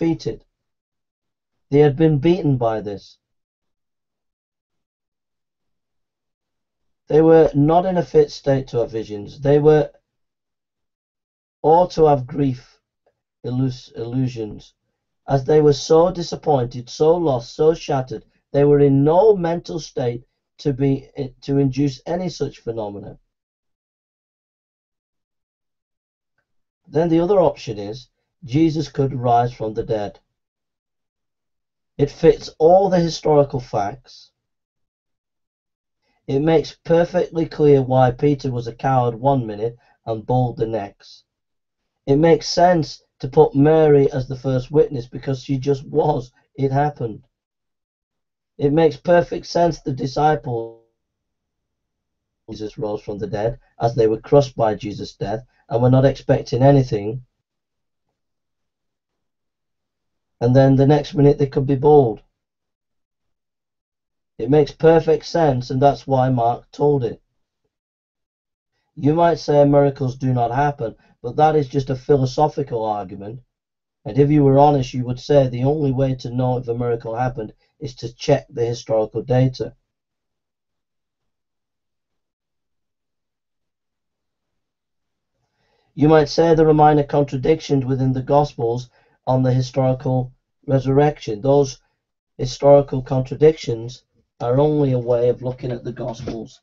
defeated. They had been beaten by this. They were not in a fit state to have visions. They were or to have grief illusions, as they were so disappointed, so lost, so shattered, they were in no mental state to be to induce any such phenomena. Then the other option is Jesus could rise from the dead. It fits all the historical facts. It makes perfectly clear why Peter was a coward one minute and bold the next. It makes sense to put Mary as the first witness because she just was. It happened. It makes perfect sense the disciples Jesus rose from the dead as they were crushed by Jesus' death and were not expecting anything. And then the next minute they could be bald. It makes perfect sense, and that's why Mark told it. You might say miracles do not happen, but that is just a philosophical argument. And if you were honest, you would say the only way to know if a miracle happened is to check the historical data. You might say there are minor contradictions within the Gospels on the historical resurrection. Those historical contradictions are only a way of looking at the Gospels.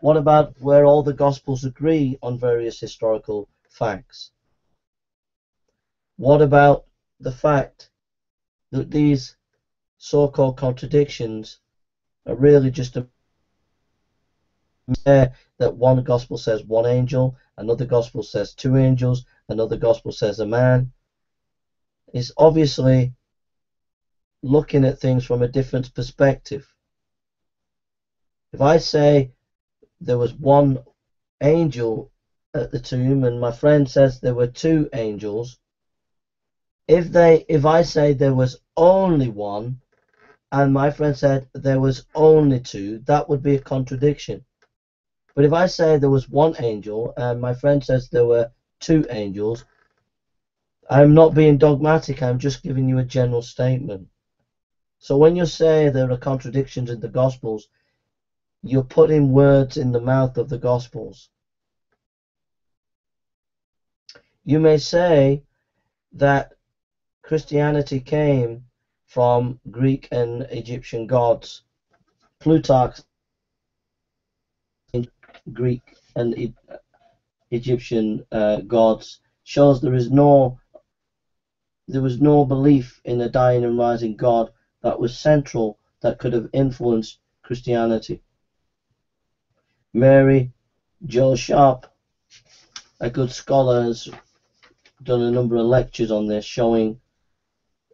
What about where all the Gospels agree on various historical facts? What about the fact that these so-called contradictions are really just a that one gospel says one angel, another gospel says two angels, another gospel says a man. It's obviously looking at things from a different perspective. If I say there was one angel at the tomb and my friend says there were two angels, if they if I say there was only one and my friend said there was only two, that would be a contradiction. But if I say there was one angel and my friend says there were two angels, I'm not being dogmatic, I'm just giving you a general statement. So when you say there are contradictions in the Gospels, you're putting words in the mouth of the Gospels. You may say that Christianity came from Greek and Egyptian gods. Plutarch Greek and Egyptian uh, gods shows there is no there was no belief in a dying and rising God that was central that could have influenced Christianity. Mary Jo Sharp, a good scholar, has done a number of lectures on this showing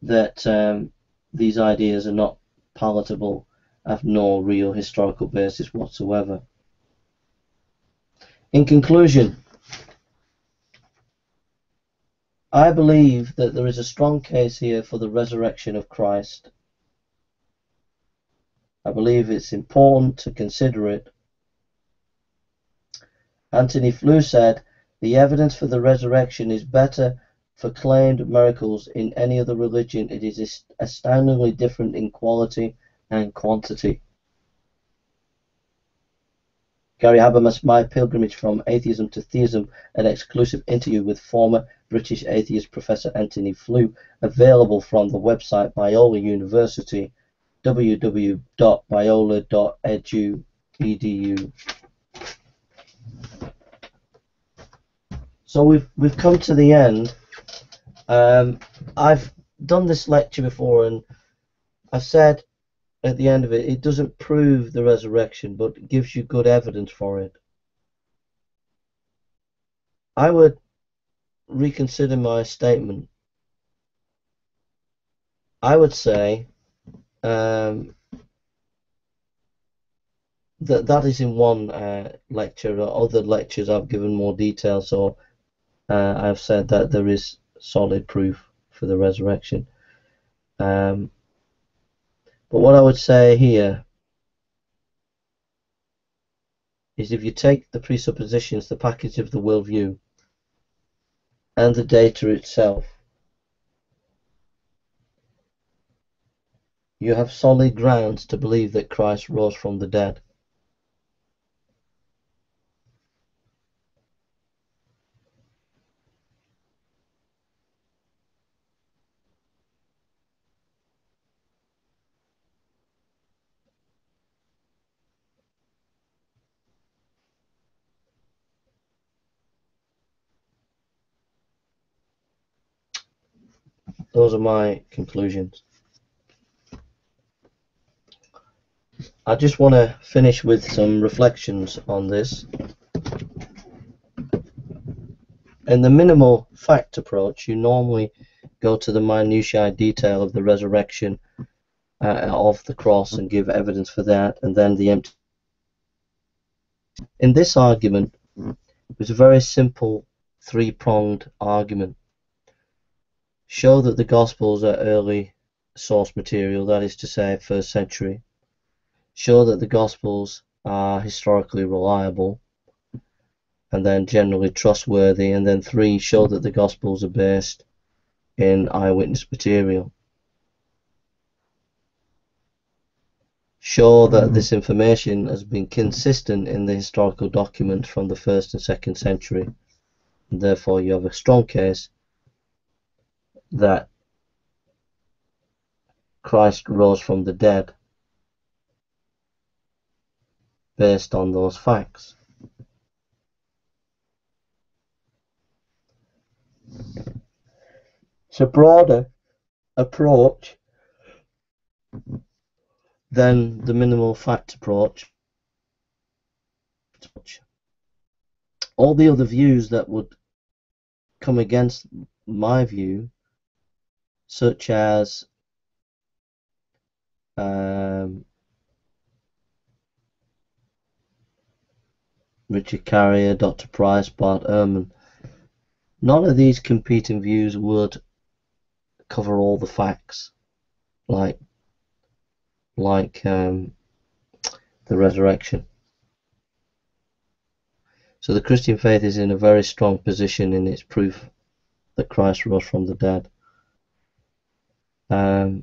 that um, these ideas are not palatable, have no real historical basis whatsoever. In conclusion, I believe that there is a strong case here for the resurrection of Christ. I believe it's important to consider it. Antony Flew said, the evidence for the resurrection is better for claimed miracles in any other religion. It is astoundingly different in quality and quantity. Gary Habermas' My Pilgrimage from Atheism to Theism, an exclusive interview with former British atheist Professor Antony Flew, available from the website Biola University, www.biola.edu. So we've we've come to the end. Um, I've done this lecture before, and I've said at the end of it, it doesn't prove the resurrection, but it gives you good evidence for it. I would reconsider my statement. I would say um, that that is in one uh, lecture. Or other lectures I've given more detail, so uh, I've said that there is solid proof for the resurrection. Um, but what I would say here is if you take the presuppositions, the package of the worldview, and the data itself, you have solid grounds to believe that Christ rose from the dead. Those are my conclusions. I just want to finish with some reflections on this. In the minimal fact approach, you normally go to the minutiae detail of the resurrection uh, of the cross and give evidence for that, and then the empty. In this argument, it was a very simple three-pronged argument. Show that the Gospels are early source material, that is to say, first century show that the Gospels are historically reliable, and then generally trustworthy, and then three, show that the Gospels are based in eyewitness material. Show that hmm. this information has been consistent in the historical documents from the first and second century, and therefore you have a strong case that Christ rose from the dead based on those facts. It's a broader approach than the minimal fact approach. All the other views that would come against my view, such as um, Richard Carrier, Dr. Price, Bart Ehrman. None of these competing views would cover all the facts, like like um, the resurrection. So the Christian faith is in a very strong position in its proof that Christ rose from the dead. Um,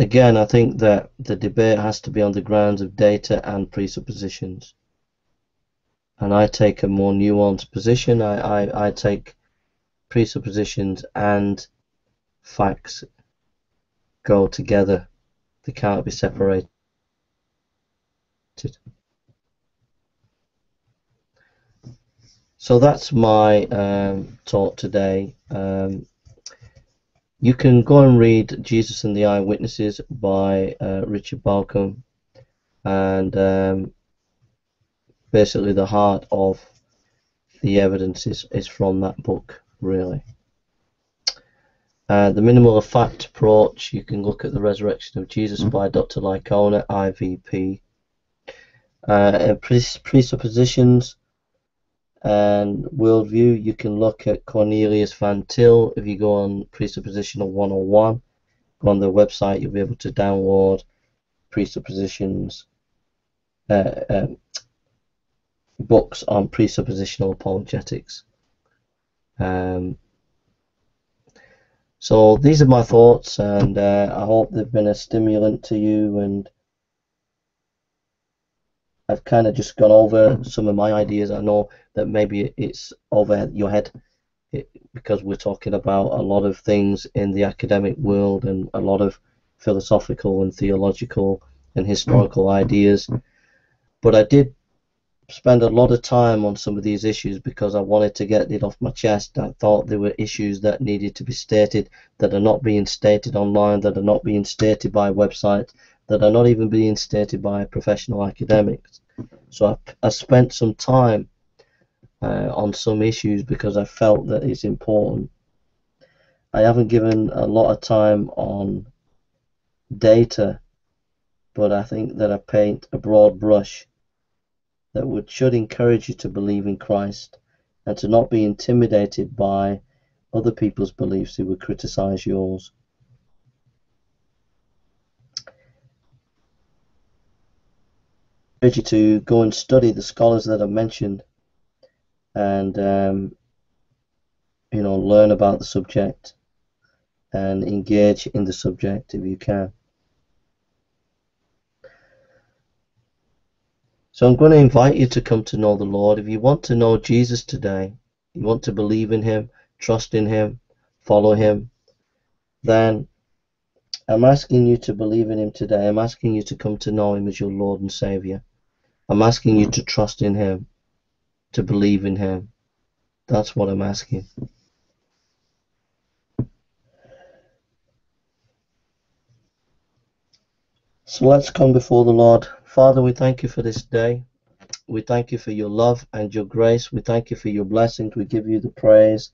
Again, I think that the debate has to be on the grounds of data and presuppositions. And I take a more nuanced position. I, I, I take presuppositions and facts go together. They can't be separated. So that's my um, talk today. Um, you can go and read Jesus and the Eyewitnesses by uh, Richard Bauckham, and um, basically the heart of the evidence is, is from that book, really. Uh, the minimal fact approach, you can look at the resurrection of Jesus mm -hmm. by Dr. Licona, IVP. Uh, presuppositions, and worldview, you can look at Cornelius Van Til. If you go on Presuppositional 101, go on the website, you'll be able to download presuppositions, uh, um, books on presuppositional apologetics. Um, so these are my thoughts, and uh, I hope they've been a stimulant to you and I've kind of just gone over some of my ideas. I know that maybe it's over your head because we're talking about a lot of things in the academic world and a lot of philosophical and theological and historical mm. ideas. But I did spend a lot of time on some of these issues because I wanted to get it off my chest. I thought there were issues that needed to be stated that are not being stated online, that are not being stated by websites, that are not even being stated by professional academics. So I, I spent some time uh, on some issues because I felt that it's important. I haven't given a lot of time on data, but I think that I paint a broad brush that would should encourage you to believe in Christ and to not be intimidated by other people's beliefs who would criticize yours. urge you to go and study the scholars that I've mentioned and um, you know learn about the subject and engage in the subject if you can. So I'm going to invite you to come to know the Lord. If you want to know Jesus today, you want to believe in Him, trust in Him, follow Him, then I'm asking you to believe in Him today. I'm asking you to come to know Him as your Lord and Savior. I'm asking you to trust in Him, to believe in Him. That's what I'm asking. So let's come before the Lord. Father, we thank you for this day. We thank you for your love and your grace. We thank you for your blessings. We give you the praise.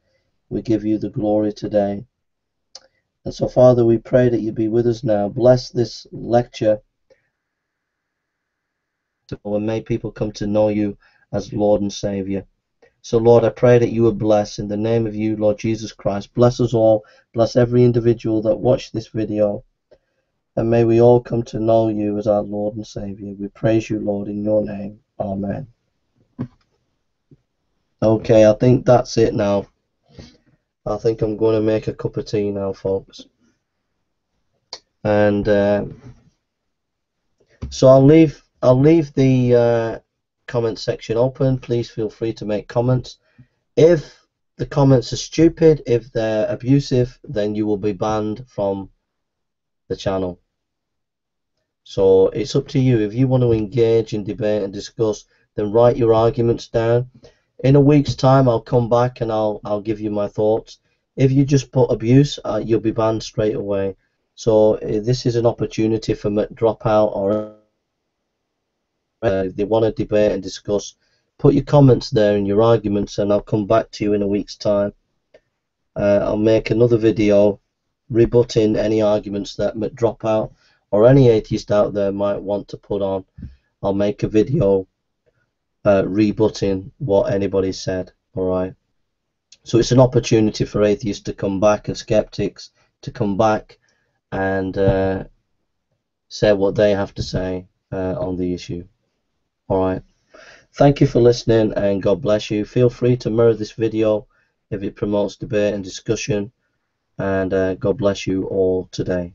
We give you the glory today. And so, Father, we pray that you be with us now. Bless this lecture. And may people come to know you as Lord and Savior. So, Lord, I pray that you would bless in the name of you, Lord Jesus Christ. Bless us all. Bless every individual that watched this video. And may we all come to know you as our Lord and Savior. We praise you, Lord, in your name. Amen. Okay, I think that's it now. I think I'm going to make a cup of tea now, folks. And uh, so I'll leave I'll leave the uh, comment section open. Please feel free to make comments. If the comments are stupid, if they're abusive, then you will be banned from the channel. So it's up to you. If you want to engage in debate and discuss, then write your arguments down. In a week's time, I'll come back and I'll I'll give you my thoughts. If you just put abuse, uh, you'll be banned straight away. So uh, this is an opportunity for dropout or uh, they want to debate and discuss, put your comments there and your arguments, and I'll come back to you in a week's time. Uh, I'll make another video rebutting any arguments that dropout or any atheist out there might want to put on, I'll make a video uh, rebutting what anybody said. All right. So it's an opportunity for atheists to come back and skeptics to come back and uh, say what they have to say uh, on the issue. All right. Thank you for listening and God bless you. Feel free to mirror this video if it promotes debate and discussion. And uh, God bless you all today.